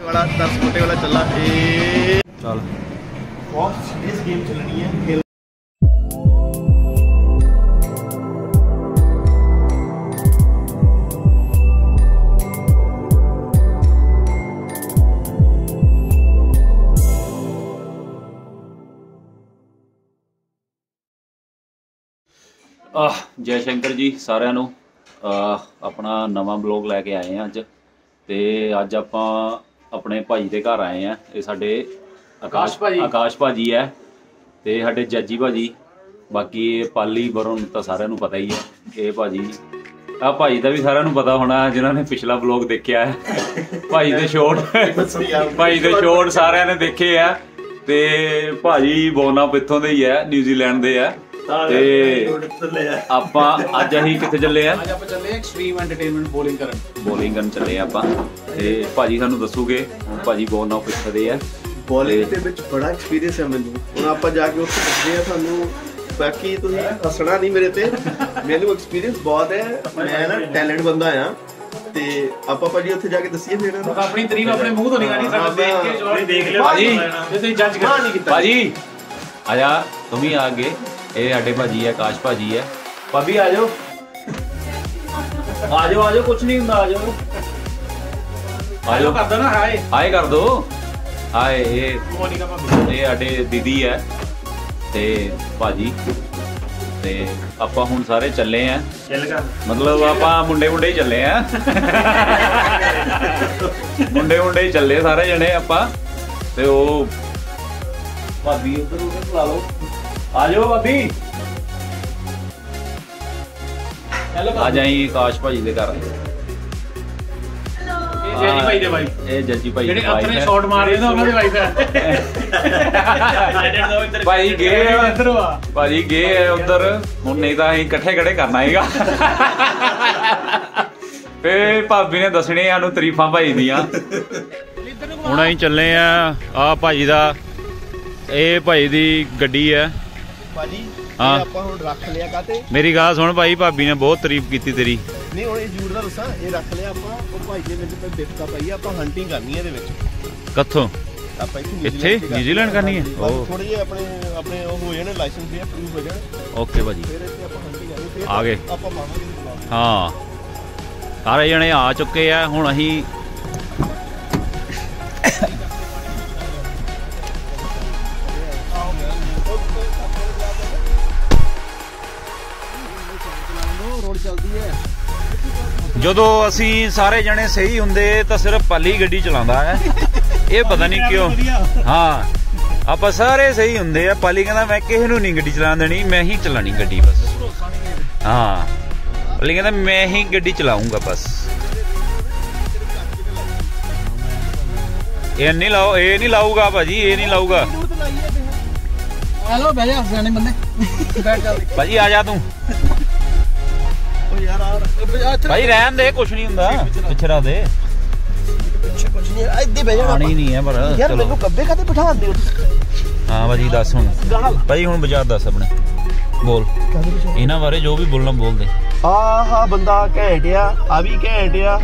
ਵਾਲਾ 10 ਫੁੱਟੇ ਵਾਲਾ ਚੱਲਾ। ਇਹ ਚੱਲ। ਬਹੁਤ ਸੀਰੀਅਸ ਗੇਮ ਚੱਲਣੀ ਹੈ ਖੇਲ ਆਹ ਜੈ ਸ਼ੰਕਰ ਜੀ ਸਾਰਿਆਂ ਨੂੰ। ਆਪਣਾ ਨਵਾਂ ਬਲੌਗ ਲੈ ਕੇ ਆਏ ਆ ਅੱਜ। ਤੇ ਅੱਜ ਆਪਾਂ ਆਪਣੇ ਭਾਈ ਦੇ ਘਰ ਆਏ ਆ। ਇਹ ਸਾਡੇ ਆਕਾਸ਼ ਭਾਜੀ। ਆਕਾਸ਼ ਭਾਜੀ ਹੈ ਤੇ ਸਾਡੇ ਜੱਜੀ ਭਾਜੀ। ਬਾਕੀ ਇਹ ਪਾਲੀ ਵਰੁਣ ਤਾਂ ਸਾਰਿਆਂ ਨੂੰ ਪਤਾ ਹੀ ਹੈ ਇਹ ਭਾਜੀ ਆ ਭਾਈ ਦਾ ਵੀ ਸਾਰਿਆਂ ਨੂੰ ਪਤਾ ਹੋਣਾ ਜਿਨ੍ਹਾਂ ਨੇ ਪਿਛਲਾ ਬਲੌਗ ਦੇਖਿਆ ਹੈ। ਭਾਈ ਦੇ ਸ਼ੋਰਟ ਭਾਈ ਦੇ ਸ਼ੋਰਟ ਸਾਰਿਆਂ ਨੇ ਦੇਖੇ ਆ। ਤੇ ਭਾਜੀ ਬੋਨਾ ਪਿੱਥੋਂ ਦੇ ਹੀ ਹੈ ਨਿਊਜ਼ੀਲੈਂਡ ਦੇ ਆ। ਤੇ ਆਪਾਂ ਅੱਜ ਅਸੀਂ ਕਿੱਥੇ ਚੱਲੇ ਆ? ਅੱਜ ਆਪਾਂ ਚੱਲੇ ਐਕਸਟ੍ਰੀਮ ਐਂਟਰਟੇਨਮੈਂਟ ਬੋਲਿੰਗ ਕਰਨ। ਬੋਲਿੰਗ ਕਰਨ ਚੱਲੇ ਆ ਆਪਾਂ। ਤੇ ਭਾਜੀ ਸਾਨੂੰ ਦੱਸੂਗੇ ਭਾਜੀ ਬੋਨਾ ਪਿੱਛੇ ਦੇ ਆ। ਬੋਲਿੰਗ ਦੇ ਵਿੱਚ ਬੜਾ ਐਕਸਪੀਰੀਅੰਸ ਹੈ ਮੈਨੂੰ। ਹੁਣ ਆਪਾਂ ਜਾ ਕੇ ਉੱਥੇ ਪੁੱਛਦੇ ਆ ਤੁਹਾਨੂੰ ਬਾਕੀ ਤੁਸੀਂ ਹੱਸਣਾ ਨਹੀਂ ਮੇਰੇ ਤੇ। ਮੈਨੂੰ ਐਕਸਪੀਰੀਅੰਸ ਬਹੁਤ ਹੈ। ਮੈਂ ਨਾ ਟੈਲੈਂਟ ਬੰਦਾ ਆ। ਤੇ ਆਪਾਂ ਭਾਜੀ ਉੱਥੇ ਜਾ ਕੇ ਦੱਸੀਏ ਫਿਰ ਨੂੰ ਆਪਣੀ ਤਾਰੀਫ ਆਪਣੇ ਮੂੰਹ ਤੋਂ ਨਹੀਂ ਕਰਨੀ ਸਾਡਾ ਦੇਖ ਕੇ ਜੋ ਦੇਖ ਲਿਆ ਭਾਜੀ ਜੇ ਤੁਸੀਂ ਜੱਜ ਮਾਂ ਕਰ। ਨਹੀਂ ਕੀਤਾ। ਭਾਜੀ ਆਜਾ ਤੂੰ ਵੀ ਆ ਅੱਗੇ। ਇਹ ਸਾਡੇ ਭਾਜੀ ਹੈ ਆਕਾਸ਼ ਭਾਜੀ ਹੈ ਭਾਬੀ ਆ ਜਾਓ। ਆ ਜਾਓ ਆ ਜਾਓ ਕੁਝ ਨਹੀਂ ਹੁੰਦਾ ਆ ਜਾਓ। ਆ ਜਾਓ। ਕਰਦਾ ਨਾ ਹਾਏ। ਹਾਏ ਕਰ ਦੋ। ਹਾਏ ਇਹ ਮੋਨਿਕਾ ਭਾਬੀ। ਇਹ ਸਾਡੇ ਦੀਦੀ ਹੈ ਤੇ ਭਾਜੀ ਤੇ ਆਪਾਂ ਹੁਣ ਸਾਰੇ ਚੱਲੇ ਆ। ਚੱਲ ਕਰ। ਮਤਲਬ ਆਪਾਂ ਮੁੰਡੇ ਮੁੰਡੇ ਹੀ ਚੱਲੇ ਆ। ਮੁੰਡੇ ਮੁੰਡੇ ਹੀ ਚੱਲੇ ਸਾਰੇ ਜਣੇ ਆਪਾਂ ਤੇ ਉਹ ਭਾਬੀ ਉੱਧਰ ਉੱਧਰ ਬੁਲਾ ਲਓ। ਆ ਜਾਓ ਭਾਬੀ। ਹੈਲੋ ਆ ਜਾਈ ਆਕਾਸ਼ ਭਾਜੀ ਦੇ ਘਰ। ਇਹ ਜੈਨੀ ਭਾਈ ਦੇ ਭਾਈ ਇਹ ਜੱਜੀ ਭਾਈ ਜਿਹੜੇ ਦੇ ਭਾਈ ਆਪਣੇ। ਸ਼ਾਟ ਮਾਰਦੇ ਨੇ ਉਹਨਾਂ ਦੇ ਵਾਈਫ ਹੈ। ਭਾਈ ਗਏ ਆ। ਇੱਧਰ ਵਾ ਭਾਜੀ ਗਏ ਆ ਉਧਰ। ਹੁਣ ਨਹੀਂ ਤਾਂ ਅਸੀਂ ਇਕੱਠੇ ਖੜੇ ਕਰਨਾ ਹੈਗਾ। ਫੇ ਭਾਬੀ ਨੇ ਦੱਸਣੀ ਸਾਨੂੰ ਤਾਰੀਫਾਂ ਭਾਈ ਦੀਆਂ। ਹੁਣ ਅਸੀਂ ਚੱਲੇ ਆ ਆ ਭਾਜੀ ਦਾ। ਇਹ ਭਾਈ ਦੀ ਗੱਡੀ ਹੈ। ਭਾਜੀ ਇਹ ਹਾਂ। ਆਪਾਂ ਹੁਣ ਰੱਖ ਲਿਆ ਕਾਤੇ ਮੇਰੀ ਗੱਲ ਸੁਣ ਭਾਈ ਭਾਬੀ ਨੇ ਬਹੁਤ ਤਾਰੀਫ ਕੀਤੀ ਤੇਰੀ ਨਹੀਂ ਹੁਣ ਇਹ ਜੂੜ ਦਾ ਦੱਸਾਂ ਇਹ ਰੱਖ ਲਿਆ ਆਪਾਂ ਉਹ ਭਾਈ ਦੇ ਵਿੱਚ ਕੋਈ ਬਿਫਤਾ ਪਈ ਆ ਆਪਾਂ ਹੰਟਿੰਗ ਕਰਨੀ ਹੈ ਇਹਦੇ ਵਿੱਚ ਕਿੱਥੋਂ ਆਪਾਂ ਇੱਥੇ ਇੱਥੇ? ਨਿਊਜ਼ੀਲੈਂਡ ਕਰਨੀ ਹੈ? ਓ। ਥੋੜੇ ਜਿਹੇ ਆਪਣੇ ਆਪਣੇ ਉਹ ਹੋ ਜਾਣੇ ਲਾਇਸੈਂਸ ਦੇ ਅਪਰੂਵ ਹੋ ਜਾਣ ਓਕੇ ਭਾਜੀ ਫਿਰ ਇੱਥੇ ਆਪਾਂ ਹੰਟਿੰਗ ਕਰਨੀ ਫਿਰ ਆ ਗਏ। ਆਪਾਂ ਪਾਵਾਂਗੇ ਬੁਲਾਓ ਹਾਂ ਸਾਰੇ ਜਣੇ ਆ ਚੁੱਕੇ ਆ ਹੁਣ ਅਸੀਂ ਜਦੋਂ ਅਸੀਂ ਸਾਰੇ ਜਣੇ ਸਹੀ ਹੁੰਦੇ ਤਾਂ ਸਿਰਫ ਪਾਲੀ ਗੱਡੀ ਚਲਾਉਂਦਾ ਹੈ। ਇਹ ਪਤਾ ਨਹੀਂ ਕਿਉਂ। ਹਾਂ ਆਪਾਂ ਸਾਰੇ ਸਹੀ ਹੁੰਦੇ ਆ। ਪਾਲੀ ਕਹਿੰਦਾ ਮੈਂ ਕਿਸੇ ਨੂੰ ਨਹੀਂ ਗੱਡੀ ਚਲਾਉਣ ਦੇਣੀ ਮੈਂ ਹੀ ਚਲਾਣੀ ਗੱਡੀ ਬਸ। ਹਾਂ ਪਾਲੀ ਕਹਿੰਦਾ ਮੈਂ ਹੀ ਗੱਡੀ ਚਲਾਉਂਗਾ ਬਸ। ਇਹ ਨਹੀਂ ਲਾਓ ਇਹ ਨਹੀਂ ਲਾਊਗਾ ਭਾਜੀ ਇਹ ਨਹੀਂ ਲਾਊਗਾ। ਹੈਲੋ ਬਹਿ ਜਾ ਸਿਆਣੇ ਬੰਦੇ। ਬੈਠ ਜਾ ਭਾਜੀ ਆ ਜਾ ਤੂੰ। ਭਾਈ ਰਹਿਣ ਦੇ ਕੁਛ ਨਹੀਂ ਹੁੰਦਾ। ਪਿੱਛੇ ਰੱਖ ਦੇ। ਪਿੱਛੇ ਕੁਝ ਨਹੀਂ ਇੱਥੇ ਬਹਿ ਜਾਣਾ ਪਾਣੀ ਨਹੀਂ ਹੈ ਪਰ ਯਾਰ ਚਲੋ। ਮੈਨੂੰ ਗੱਬੇ ਕਾਤੇ ਬਿਠਾਉਂਦੇ ਹੋ ਹਾਂ ਭਾਜੀ ਦੱਸ ਹੁਣ। ਗਾਣਾ ਭਾਈ ਹੁਣ ਬਾਜ਼ਾਰ ਦੱਸ ਆਪਣੇ। ਬੋਲ। ਇਹਨਾਂ ਬਾਰੇ ਜੋ ਵੀ ਬੋਲਣਾ ਬੋਲ ਦੇ। ਆਹ ਬੰਦਾ ਆ ਵੀ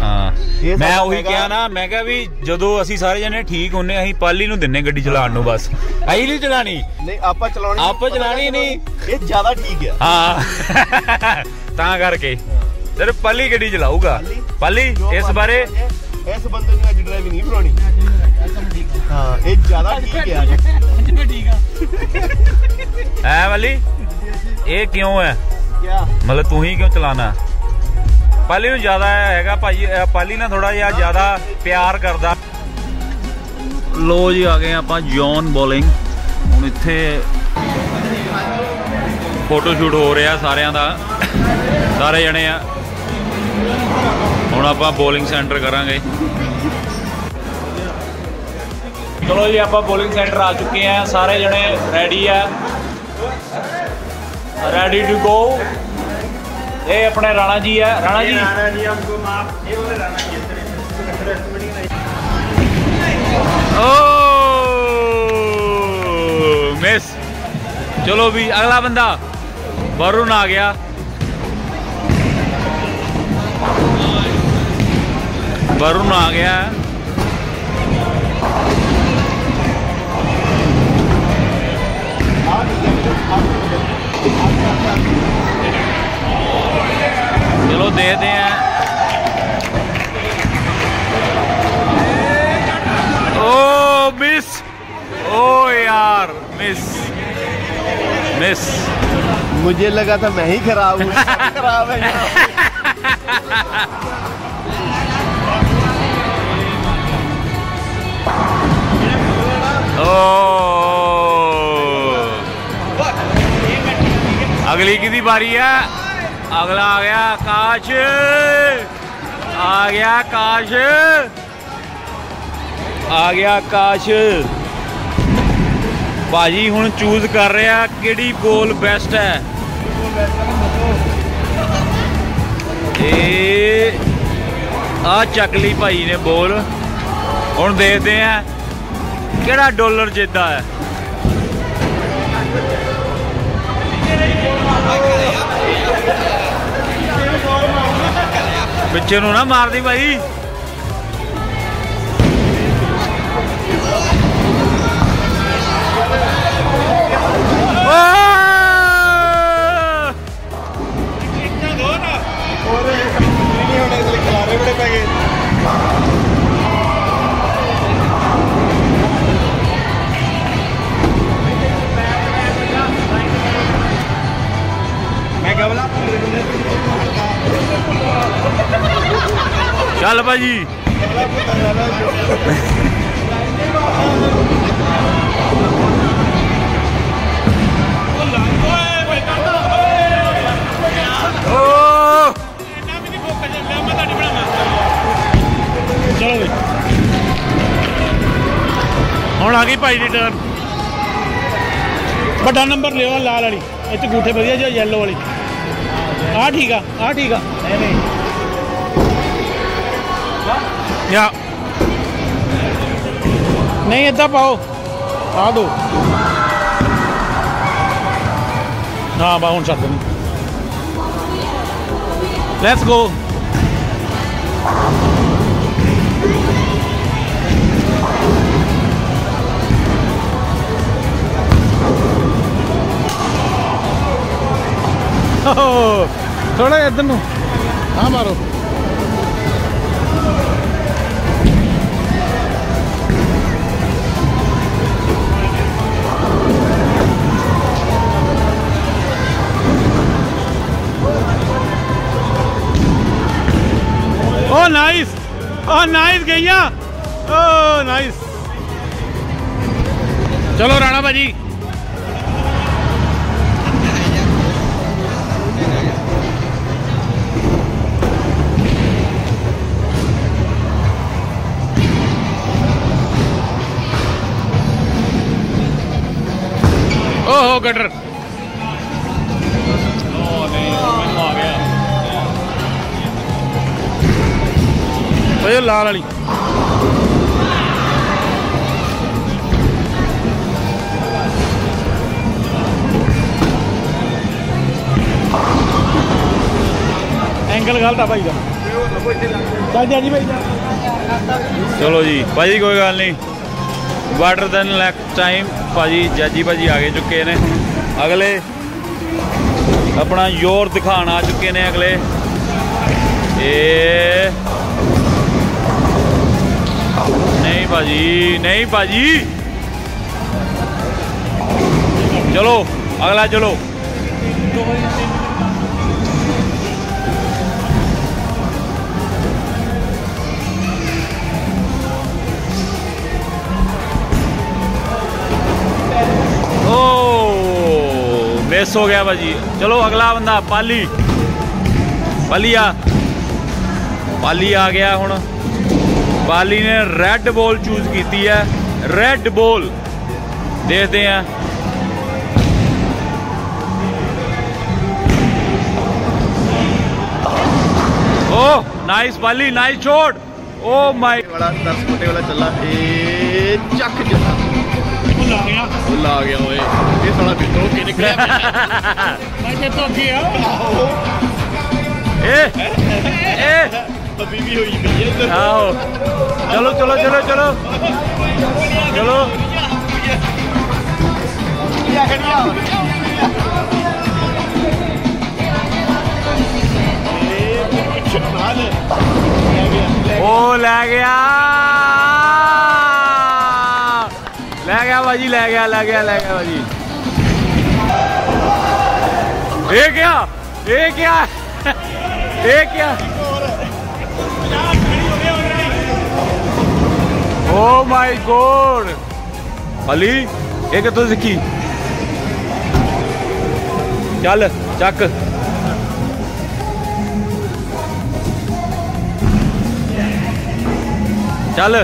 ਹਾਂ। ਮੈਂ ਉਹੀ ਕਿਹਾ ਨਾ ਮੈਂ ਕਿਹਾ ਵੀ ਜਦੋਂ ਅਸੀਂ ਸਾਰੇ ਜਣੇ ਠੀਕ ਹੁੰਨੇ ਅਸੀਂ ਪਾਲੀ ਨੂੰ ਦਿੰਨੇ ਗੱਡੀ ਚਲਾਉਣ ਨੂੰ ਬਸ। ਅਸੀਂ ਨਹੀਂ ਚਲਾਣੀ ਨਹੀਂ ਆਪਾਂ ਚਲਾਉਣੀ ਆਪਾਂ ਚਲਾਉਣੀ ਨਹੀਂ। ਇਹ ਜ਼ਿਆਦਾ ਠੀਕ ਆ। ਹਾਂ। ਤਾਂ ਕਰਕੇ। ਸਿਰਫ ਪਾਲੀ ਗੱਡੀ ਚਲਾਊਗਾ। ਪਾਲੀ ਇਸ ਬਾਰੇ? ਹੈ, ਇਸ ਬੰਦੇ ਨੂੰ ਅੱਜ ਡਰਾਈਵਿੰਗ ਨਹੀਂ ਕਰਾਉਣੀ। ਹਾਂ ਇਹ ਜ਼ਿਆਦਾ ਠੀਕ ਆ ਠੀਕ ਆ ਹੈ ਵਾਲੀ? ਇਹ ਕਿਉਂ ਹੈ? ਮਤਲਬ ਤੂੰ ਹੀ ਕਿਉਂ ਚਲਾਣਾ? ਪਾਲੀ ਨੂੰ ਜ਼ਿਆਦਾ ਹੈਗਾ ਭਾਈ ਪਾਲੀ ਨਾਲ ਥੋੜਾ ਜਿਹਾ ਜ਼ਿਆਦਾ ਪਿਆਰ ਕਰਦਾ। ਲੋ ਜੀ ਆ ਗਏ ਆਪਾਂ ਜੌਨ ਬੋਲਿੰਗ। ਹੁਣ ਇੱਥੇ ਫੋਟੋ ਸ਼ੂਟ ਹੋ ਰਿਹਾ ਸਾਰਿਆਂ ਦਾ। ਸਾਰੇ ਜਣੇ ਆ। ਹੁਣ ਆਪਾਂ ਬੋਲਿੰਗ ਸੈਂਟਰ ਕਰਾਂਗੇ। ਚਲੋ ਜੀ ਆਪਾਂ ਬੋਲਿੰਗ ਸੈਂਟਰ ਆ ਚੁੱਕੇ ਆ। ਸਾਰੇ ਜਣੇ ਰੈਡੀ ਆ। ਰੈਡੀ ਟੂ ਗੋ ਇਹ ਆਪਣੇ ਰਾਣਾ ਜੀ ਆ। ਰਾਣਾ ਜੀ। ਰਾਣਾ ਜੀ ਹਮਕੋ ਮਾਫ ਇਹ ਵਾਲੇ ਰਾਣਾ ਜੀ ਓ ਮਿਸ oh! ਚਲੋ ਵੀ ਅਗਲਾ ਬੰਦਾ ਵਰੁਣ ਆ ਗਿਆ। वरुण आ गया। है चलो दे दें। ओ मिस ओ यार मिस मिस मुझे लगा था मैं ही खराब हूँ खराब है। ਓ। ਅਗਲੀ ਕਿਹਦੀ ਵਾਰੀ ਹੈ ਅਗਲਾ ਆ ਗਿਆ ਆਕਾਸ਼। ਆ ਗਿਆ ਆਕਾਸ਼। ਆ ਗਿਆ ਆਕਾਸ਼। ਭਾਜੀ, ਹੁਣ ਚੂਜ਼ ਕਰ ਰਿਹਾ ਕਿਹੜੀ ਬੋਲ ਬੈਸਟ ਹੈ? ਇਹ ਆ ਚੱਕ ਲਈ ਭਾਈ ਨੇ ਬੋਲ। ਹੁਣ ਦੇਖਦੇ ਆ। ਕਿਹੜਾ ਡਾਲਰ ਜਿੱਤਦਾ ਹੈ? ਬੱਚੇ ਨੂੰ ਨਾ ਮਾਰਦੀ ਭਾਈ ਚੱਲ ਭਾਜੀ। ਹੁਣ ਆ ਗਈ ਭਾਈ ਦੀ ਟਰਨ ਵੱਡਾ ਨੰਬਰ ਲਿਓ ਲਾਲ ਵਾਲੀ। ਚ ਗੂਠੇ ਵਧੀਆ ਜਿਹਾ ਯੈਲੋ ਵਾਲੀ। ਆ ਠੀਕ ਆ ਆ ਠੀਕ ਆ। ਨਹੀਂ ਨਹੀਂ ਯਾ ਨਹੀਂ ਏਦਾਂ ਪਾਓ ਆ ਦੋ ਹਾਂ ਬਾ ਹੁਣ ਛੱਡ ਦੇ ਲੈਟਸ ਗੋ ਥੋੜਾ ਇੱਧਰ ਨੂੰ ਹਾਂ ਮਾਰੋ ਓ ਨਾਈਸ ਗਈਆਂ। ਓ ਨਾਈਸ ਚਲੋ ਰਾਣਾ ਭਾਜੀ। ਓਹੋ ਗਟਰ ਲਾਲ ਵਾਲੀ। ਐਂਗਲ ਗਲਤ ਆ ਭਾਈ ਦਾ। ਚੱਲ ਜੀ ਭਾਈ ਚਲੋ ਜੀ ਭਾਜੀ ਕੋਈ ਗੱਲ ਨਹੀਂ। ਵਾਟਰ ਦੈਨ ਲੈਕ ਟਾਈਮ ਭਾਜੀ, ਜੱਜੀ ਭਾਜੀ ਆ ਗਏ ਚੁੱਕੇ ਨੇ। ਅਗਲੇ ਆਪਣਾ ਜ਼ੋਰ ਦਿਖਾਣ ਆ ਚੁੱਕੇ ਨੇ ਅਗਲੇ। ਇਹ ਨਹੀਂ ਭਾਜੀ ਨਹੀਂ ਭਾਜੀ। ਚਲੋ, ਅਗਲਾ ਚਲੋ। ਓ ਮਿਸ ਹੋ ਗਿਆ ਭਾਜੀ। ਚਲੋ, ਅਗਲਾ ਬੰਦਾ, ਪਾਲੀ। ਪਾਲੀ ਆ ਪਾਲੀ ਆ ਗਿਆ ਹੁਣ। ਪਾਲੀ ਨੇ ਰੈੱਡ ਬੋਲ ਚੂਜ਼ ਕੀਤੀ ਹੈ। ਰੈੱਡ ਬੋਲ ਦੇਖਦੇ ਆ ਓ nice Pali nice shot oh my ਵਾਲਾ 10 ਫੁੱਟੇ ਵਾਲਾ ਚੱਲਾ ਏ ਚੱਕ ਜੱਲਾ ਉਹ ਲਾ ਗਿਆ। ਉਹ ਲਾ ਗਿਆ ਓਏ। ਇਹ ਸਾਲਾ ਵਿੱਚੋਂ ਕਿ ਨਿਕਲਿਆ ਮੈਂ ਤੇ ਤੋਂ ਅੱਗੇ ਆ। ਏ ਏ। ਬੱਬੀ ਵੀ ਹੋਈ ਪਈ ਹੈ ਇੱਧਰ। ਆਹੋ। ਚਲੋ ਚਲੋ ਚਲੋ ਚਲੋ। ਚਲੋ। ਕੀ ਆਖਣੀਆਂ ਉਹ ਲੈ ਗਿਆ। ਲੈ ਗਿਆ ਭਾਜੀ ਲੈ ਗਿਆ ਲੈ ਗਿਆ ਲੈ ਗਿਆ ਭਾਜੀ ਇਹ ਕੀ ਇਹ ਕੀ ਇਹ ਕੀ ਓ ਮਾਈ ਗੋਡ ਅਲੀ ਇਹ ਕਿੱਥੋਂ ਸਿੱਖੀ ਚੱਲ ਚੱਕ ਚੱਲ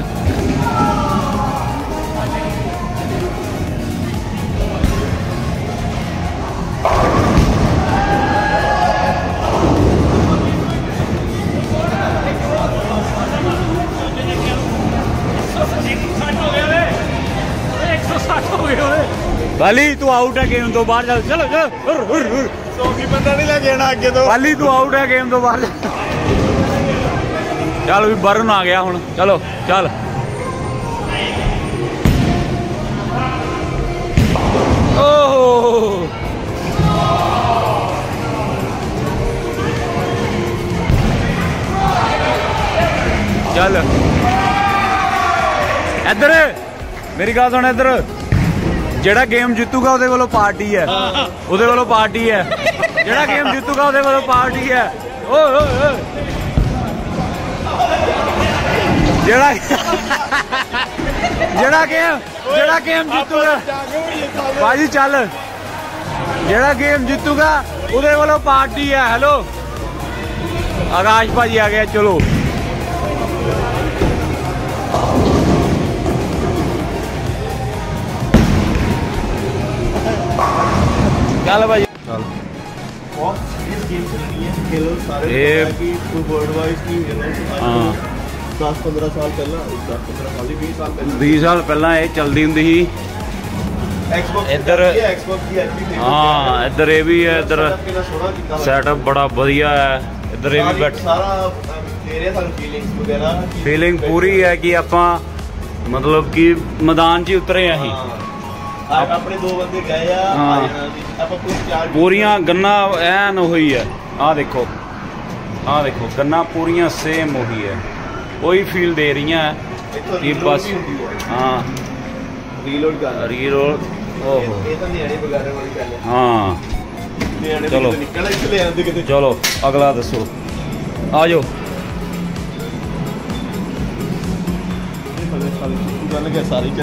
ਵਾਲੀ ਤੂੰ ਆਊਟ ਹੈ ਗੇਮ ਤੋਂ ਬਾਹਰ ਚੱਲ ਚਲੋ ਚਲੋ ਹੁਰ, ਹੁਰ, ਹੁਰ। ਸੌਗੀ ਬੰਦਾ ਨਹੀਂ ਲੈ ਕੇ ਆਣਾ ਅੱਗੇ ਤੋਂ। ਵਾਲੀ ਤੂੰ ਆਊਟ ਹੈ ਗੇਮ ਤੋਂ ਬਾਹਰ ਚੱਲ ਵੀ ਬਰਨ ਆ ਗਿਆ ਹੁਣ। ਚਲੋ ਚੱਲ। ਓਹ। ਚੱਲ। ਇੱਧਰ। ਮੇਰੀ ਗੱਲ ਸੁਣ ਇੱਧਰ। ਜਿਹੜਾ ਗੇਮ ਜਿੱਤੂਗਾ ਉਹਦੇ ਵੱਲੋਂ ਪਾਰਟੀ ਹੈ। ਉਹਦੇ ਵੱਲੋਂ ਪਾਰਟੀ ਹੈ। ਜਿਹੜਾ ਗੇਮ ਜਿੱਤੂਗਾ ਉਹਦੇ ਵੱਲੋਂ ਪਾਰਟੀ ਹੈ। ਓਏ ਓਏ ਜਿਹੜਾ ਜਿਹੜਾ ਗੇਮ ਜਿਹੜਾ ਗੇਮ ਜਿੱਤੂਗਾ। ਬਾਜੀ ਚੱਲ। ਜਿਹੜਾ ਗੇਮ ਜਿੱਤੂਗਾ, ਉਹਦੇ ਵੱਲੋਂ ਪਾਰਟੀ ਹੈ। ਹੈਲੋ ਆਕਾਸ਼ ਭਾਜੀ ਆ ਗਿਆ, ਚਲੋ। ਚੱਲ ਭਾਜੀ ਚੱਲ। ਬਹੁਤ ਸੀਰੀਅਸ ਗੇਮ ਚੱਲਣੀ ਹੈ ਖੇਲੋ ਸਾਰੇ ਕਿ ਕੋਈ ਵਰਲਡ ਵਾਈਜ਼ ਕੀ ਹੈ ਹਾਂ। 10 15 ਸਾਲ ਪਹਿਲਾਂ 10 15 ਸਾਲ ਹੀ 20 ਸਾਲ ਪਹਿਲਾਂ। 20 ਸਾਲ ਪਹਿਲਾਂ ਇਹ ਚੱਲਦੀ ਹੁੰਦੀ ਸੀ। ਇੱਧਰ- ਹਾਂ ਇੱਧਰ ਇਹ ਵੀ ਹੈ ਇੱਧਰ। ਸੈਟਅਪ ਬੜਾ ਵਧੀਆ ਹੈ। ਇੱਧਰ ਇਹ ਵੀ ਬੈਠ ਸਾਰਾ ਦੇ ਰਿਹਾ ਸਾਨੂੰ ਫੀਲਿੰਗਸ ਵਗੈਰਾ ਫੀਲਿੰਗ ਪੂਰੀ ਹੈ ਕਿ ਆਪਾਂ ਮਤਲਬ ਕਿ ਮੈਦਾਨ 'ਚ ਹੀ ਉਤਰੇ ਆ ਅਸੀਂ। ਹਾਂ। ਆਪ ਆਪਣੇ ਦੋ ਬੰਦੇ ਗਏ ਆ ਹਾਂ। ਆ ਜਾਣਾ ਸੀ। ਆਪਾਂ ਪੂਰੀ ਚਾਰ ਪੂਰੀਆਂ ਗੰਨਾ ਐਨ ਉਹੀ ਹੈ। ਆਹ ਦੇਖੋ ਆਹ ਦੇਖੋ ਗੰਨਾ ਪੂਰੀਆਂ ਸੇਮ ਉਹੀ ਹੈ। ਉਹੀ ਫੀਲ ਦੇ ਰਹੀਆਂ। ਹੈ ਇੱਥੋਂ ਕਿ reload ਬਸ ਹੈ। ਰੀਲੋਡ ਕਰ ਰੀਰੋਲ ਓਹੋ ਇਹ ਇਹ ਤਾਂ ਨਿਆਣੇ ਵਗਾਰੇ ਵਾਲੀ ਗੱਲ ਹੈ। ਹਾਂ। ਚਲੋ। ਨਿਕਲ ਇੱਥੇ ਕਿਤੇ। ਚਲੋ ਅਗਲਾ ਦੱਸੋ। ਆ ਜਾਓ ਗੱਲ ਗਿਆ ਸਾਰੇ ਵੀ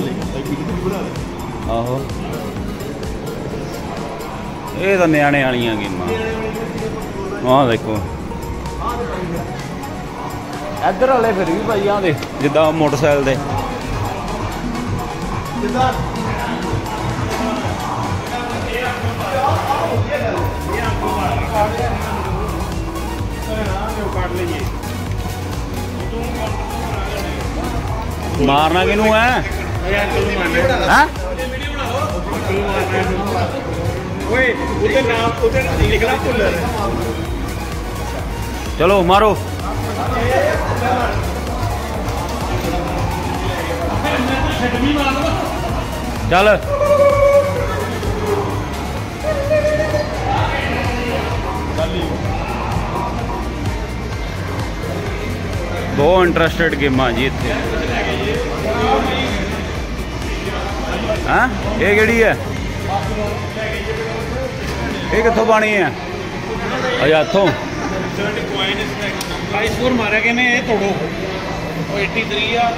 ਬਣਾ ਲੈ। ਆਹੋ। ਇਹ ਤਾਂ ਨਿਆਣੇ ਵਾਲੀਆਂ ਗੇਮਾਂ। ਆਹ ਦੇਖੋ। ਇੱਧਰ ਵਾਲੇ ਫਿਰ ਵੀ ਭਾਈ ਆਹ ਦੇ ਜਿੱਦਾਂ ਮੋਟਰਸਾਈਕਲ ਦੇ ਜਿੱਦਾਂ ਮਾਰਨਾ ਕਿਨੂੰ ਐ ਹੈ? ਓਏ ਉਹਦੇ ਨਾਮ ਉਹਦੇ ਲਿਖਣਾ ਭੁੱਲ ਚਲੋ ਮਾਰੋ ਹਾਂ? ਇਹ ਕਿਹੜੀ ਹੈ? ਇਹ ਕਿੱਥੋਂ ਪਾਣੀ ਹੈ? ਅਜਾ ਇੱਥੋਂ ਪ੍ਰਾਈਸ ਮਾਰਿਆ ਕਿਨੇ ਇਹ ਤੋੜੋ। ਉਹ 83 ਆ।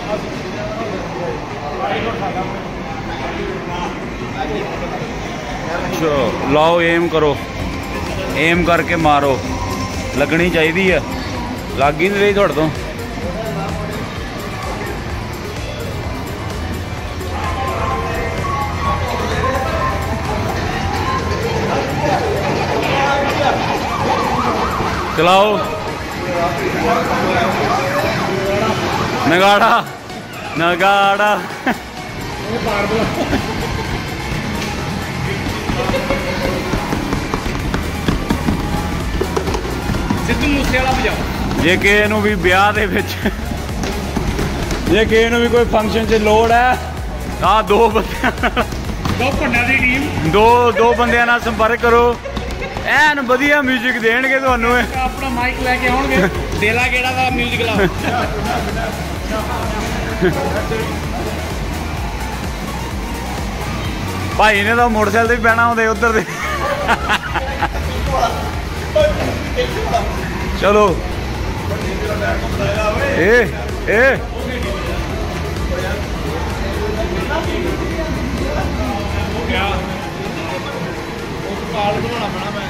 ਚਲੋ ਲਾਓ ਏਮ ਕਰੋ। ਏਮ ਕਰਕੇ ਮਾਰੋ। ਲੱਗਣੀ ਚਾਹੀਦੀ ਹੈ। ਲੱਗ ਹੀ ਨਹੀਂ ਰਹੀ ਤੁਹਾਡੇ ਤੋਂ? ਚਲਾਓ ਨਗਾੜਾ ਨਗਾੜਾ। ਸਿੱਧੂ ਮੂਸੇ ਵਾਲਾ ਵਜਾਓ। ਜੇ ਕਿਸੇ ਨੂੰ ਵੀ ਵਿਆਹ ਦੇ ਵਿੱਚ ਜੇ ਕਿਸੇ ਨੂੰ ਵੀ ਕੋਈ ਫੰਕਸ਼ਨ 'ਚ ਲੋੜ ਹੈ ਆ ਦੋ ਬੰਦਿਆਂ ਦੋ ਭੰਡਾਂ ਦੀ ਟੀਮ ਦੋ ਦੋ ਬੰਦਿਆਂ ਨਾਲ ਸੰਪਰਕ ਕਰੋ। ਐਨ ਵਧੀਆ 뮤직 ਦੇਣਗੇ ਤੁਹਾਨੂੰ ਇਹ ਆਪਣਾ ਮਾਈਕ ਲੈ ਕੇ ਆਉਣਗੇ ਦੇਲਾ ਕਿਹੜਾ ਦਾ 뮤직 ਲਾਓ ਭਾਈ ਨੇ ਤਾਂ ਮੋਟਰਸਾਈਕਲ ਤੇ ਵੀ ਬਹਿਣਾ ਹੁੰਦੇ ਉਧਰ ਦੇ ਚਲੋ ਏ ਏ ਕਾਰਡ ਬਣਾਉਣਾ ਪੈਣਾ ਮੈਂ